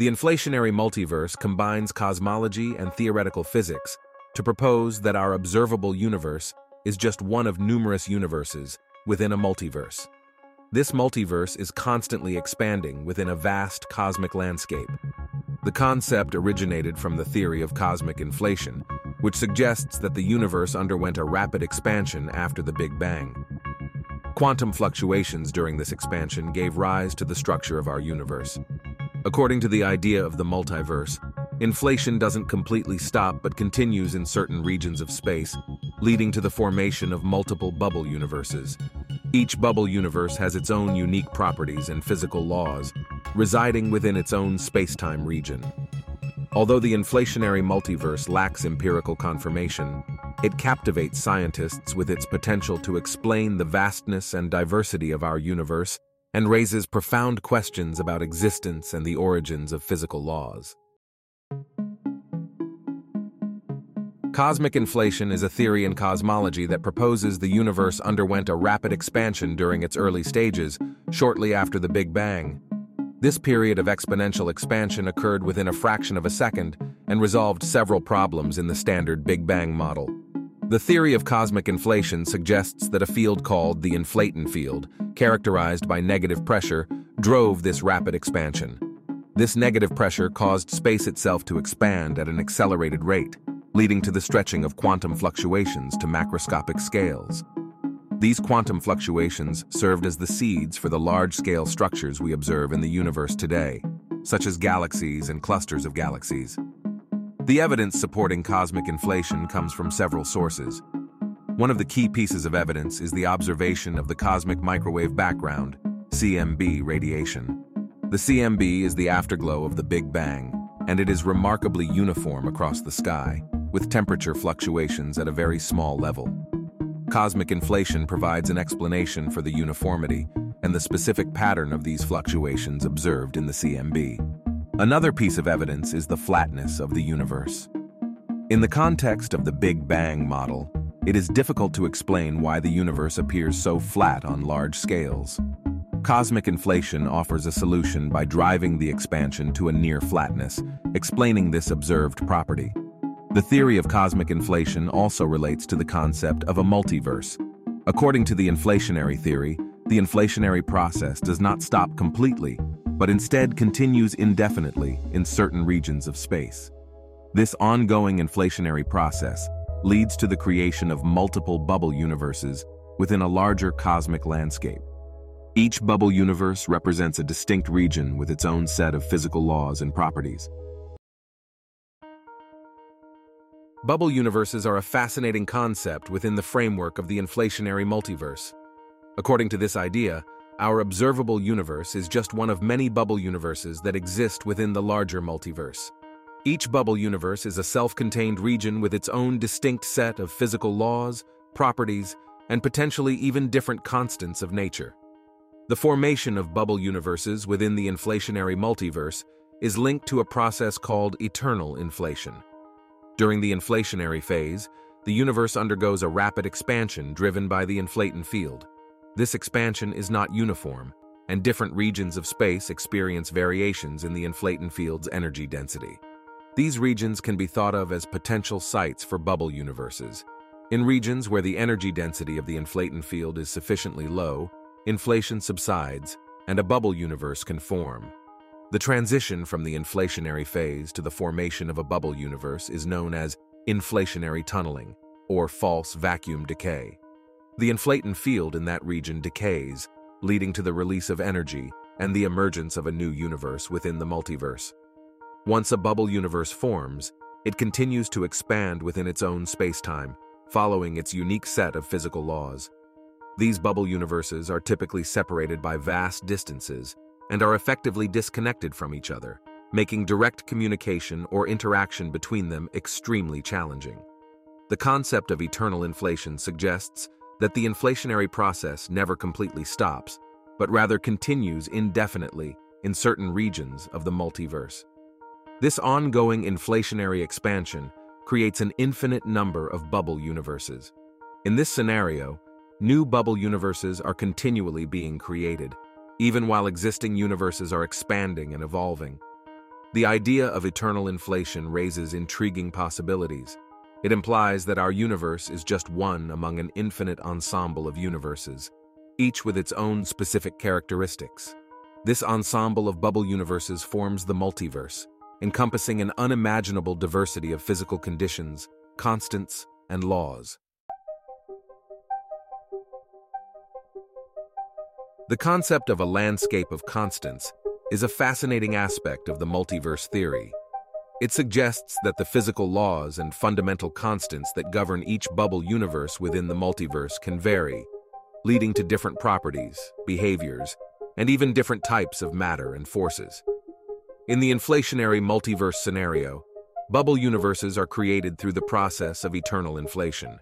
The inflationary multiverse combines cosmology and theoretical physics to propose that our observable universe is just one of numerous universes within a multiverse. This multiverse is constantly expanding within a vast cosmic landscape. The concept originated from the theory of cosmic inflation, which suggests that the universe underwent a rapid expansion after the Big Bang. Quantum fluctuations during this expansion gave rise to the structure of our universe. According to the idea of the multiverse, inflation doesn't completely stop but continues in certain regions of space, leading to the formation of multiple bubble universes. Each bubble universe has its own unique properties and physical laws, residing within its own space-time region. Although the inflationary multiverse lacks empirical confirmation, it captivates scientists with its potential to explain the vastness and diversity of our universe and raises profound questions about existence and the origins of physical laws. Cosmic inflation is a theory in cosmology that proposes the universe underwent a rapid expansion during its early stages, shortly after the Big Bang. This period of exponential expansion occurred within a fraction of a second and resolved several problems in the standard Big Bang model. The theory of cosmic inflation suggests that a field called the inflaton field, characterized by negative pressure, drove this rapid expansion. This negative pressure caused space itself to expand at an accelerated rate, leading to the stretching of quantum fluctuations to macroscopic scales. These quantum fluctuations served as the seeds for the large-scale structures we observe in the universe today, such as galaxies and clusters of galaxies. The evidence supporting cosmic inflation comes from several sources. One of the key pieces of evidence is the observation of the cosmic microwave background, CMB radiation. The CMB is the afterglow of the Big Bang, and it is remarkably uniform across the sky, with temperature fluctuations at a very small level. Cosmic inflation provides an explanation for the uniformity and the specific pattern of these fluctuations observed in the CMB. Another piece of evidence is the flatness of the universe. In the context of the Big Bang model, it is difficult to explain why the universe appears so flat on large scales. Cosmic inflation offers a solution by driving the expansion to a near flatness, explaining this observed property. The theory of cosmic inflation also relates to the concept of a multiverse. According to the inflationary theory, the inflationary process does not stop completely, but instead continues indefinitely in certain regions of space. This ongoing inflationary process leads to the creation of multiple bubble universes within a larger cosmic landscape. Each bubble universe represents a distinct region with its own set of physical laws and properties. Bubble universes are a fascinating concept within the framework of the inflationary multiverse. According to this idea, our observable universe is just one of many bubble universes that exist within the larger multiverse. Each bubble universe is a self-contained region with its own distinct set of physical laws, properties, and potentially even different constants of nature. The formation of bubble universes within the inflationary multiverse is linked to a process called eternal inflation. During the inflationary phase, the universe undergoes a rapid expansion driven by the inflaton field. This expansion is not uniform, and different regions of space experience variations in the inflaton field's energy density. These regions can be thought of as potential sites for bubble universes. In regions where the energy density of the inflaton field is sufficiently low, inflation subsides, and a bubble universe can form. The transition from the inflationary phase to the formation of a bubble universe is known as inflationary tunneling, or false vacuum decay. The inflaton field in that region decays, leading to the release of energy and the emergence of a new universe within the multiverse. Once a bubble universe forms, it continues to expand within its own spacetime, following its unique set of physical laws. These bubble universes are typically separated by vast distances and are effectively disconnected from each other, making direct communication or interaction between them extremely challenging. The concept of eternal inflation suggests that the inflationary process never completely stops, but rather continues indefinitely in certain regions of the multiverse. This ongoing inflationary expansion creates an infinite number of bubble universes. In this scenario, new bubble universes are continually being created, even while existing universes are expanding and evolving. The idea of eternal inflation raises intriguing possibilities. It implies that our universe is just one among an infinite ensemble of universes, each with its own specific characteristics. This ensemble of bubble universes forms the multiverse, encompassing an unimaginable diversity of physical conditions, constants, and laws. The concept of a landscape of constants is a fascinating aspect of the multiverse theory. It suggests that the physical laws and fundamental constants that govern each bubble universe within the multiverse can vary, leading to different properties, behaviors, and even different types of matter and forces. In the inflationary multiverse scenario, bubble universes are created through the process of eternal inflation.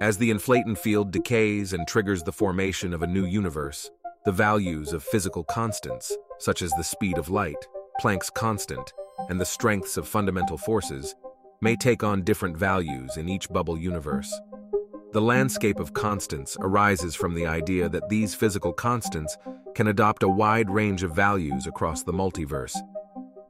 As the inflaton field decays and triggers the formation of a new universe, the values of physical constants, such as the speed of light, Planck's constant, and the strengths of fundamental forces, may take on different values in each bubble universe. The landscape of constants arises from the idea that these physical constants can adopt a wide range of values across the multiverse.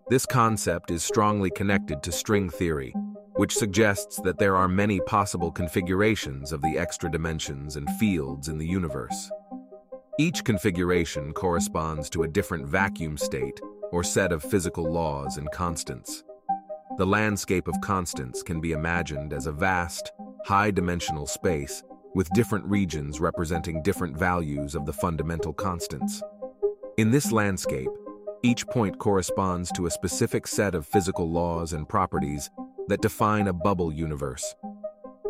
This concept is strongly connected to string theory, which suggests that there are many possible configurations of the extra dimensions and fields in the universe. Each configuration corresponds to a different vacuum state or set of physical laws and constants. The landscape of constants can be imagined as a vast, high-dimensional space with different regions representing different values of the fundamental constants. In this landscape, each point corresponds to a specific set of physical laws and properties that define a bubble universe.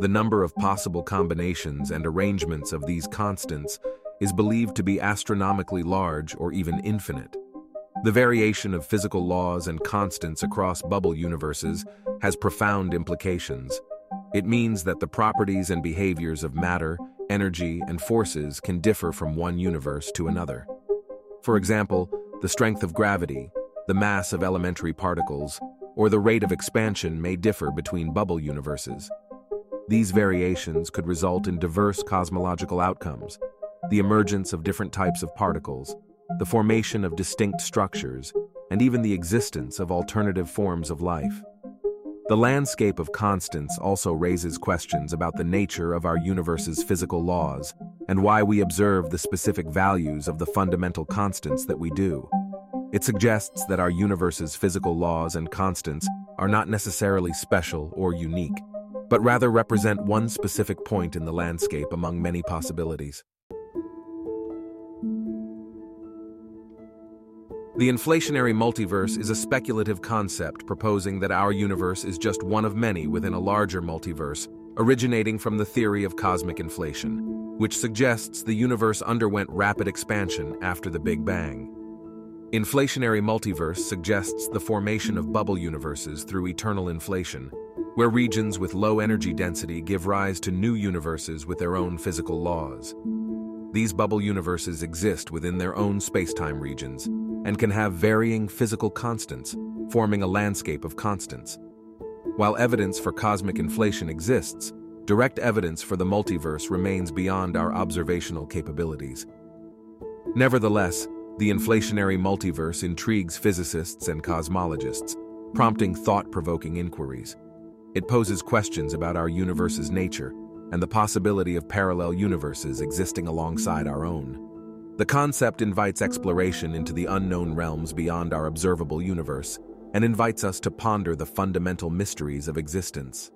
The number of possible combinations and arrangements of these constants is believed to be astronomically large or even infinite. The variation of physical laws and constants across bubble universes has profound implications. It means that the properties and behaviors of matter, energy, and forces can differ from one universe to another. For example, the strength of gravity, the mass of elementary particles, or the rate of expansion may differ between bubble universes. These variations could result in diverse cosmological outcomes, the emergence of different types of particles, the formation of distinct structures, and even the existence of alternative forms of life. The landscape of constants also raises questions about the nature of our universe's physical laws and why we observe the specific values of the fundamental constants that we do. It suggests that our universe's physical laws and constants are not necessarily special or unique, but rather represent one specific point in the landscape among many possibilities. The inflationary multiverse is a speculative concept proposing that our universe is just one of many within a larger multiverse, originating from the theory of cosmic inflation, which suggests the universe underwent rapid expansion after the Big Bang. Inflationary multiverse suggests the formation of bubble universes through eternal inflation, where regions with low energy density give rise to new universes with their own physical laws. These bubble universes exist within their own spacetime regions, and can have varying physical constants, forming a landscape of constants. While evidence for cosmic inflation exists, direct evidence for the multiverse remains beyond our observational capabilities. Nevertheless, the inflationary multiverse intrigues physicists and cosmologists, prompting thought-provoking inquiries. It poses questions about our universe's nature and the possibility of parallel universes existing alongside our own. The concept invites exploration into the unknown realms beyond our observable universe and invites us to ponder the fundamental mysteries of existence.